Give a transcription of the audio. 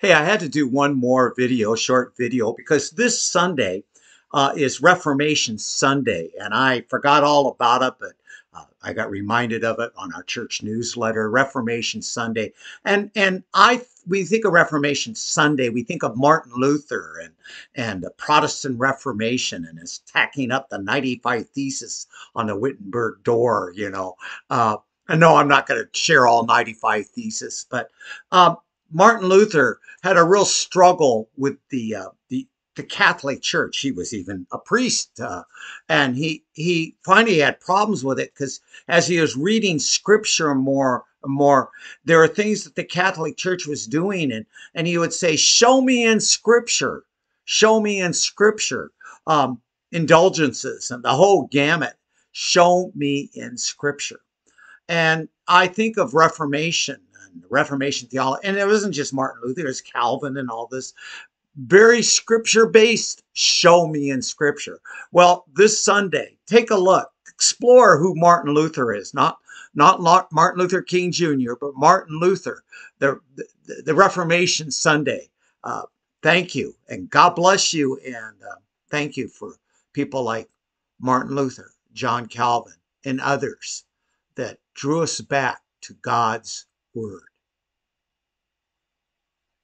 Hey, I had to do one more video, short video, because this Sunday uh, is Reformation Sunday, and I forgot all about it, but uh, I got reminded of it on our church newsletter, Reformation Sunday. And and I we think of Reformation Sunday, we think of Martin Luther and and the Protestant Reformation and his tacking up the 95 thesis on the Wittenberg door, you know. Uh, I know I'm not going to share all 95 thesis, but um, Martin Luther had a real struggle with the uh, the the Catholic Church. He was even a priest, uh, and he he finally had problems with it because as he was reading Scripture more and more, there are things that the Catholic Church was doing, and and he would say, "Show me in Scripture, show me in Scripture." Um, indulgences and the whole gamut. Show me in Scripture, and I think of Reformation and Reformation theology, and it wasn't just Martin Luther, it was Calvin and all this. Very scripture based, show me in scripture. Well, this Sunday, take a look, explore who Martin Luther is, not not Martin Luther King Jr., but Martin Luther, the, the, the Reformation Sunday. Uh, thank you, and God bless you, and uh, thank you for people like Martin Luther, John Calvin, and others that drew us back to God's Word.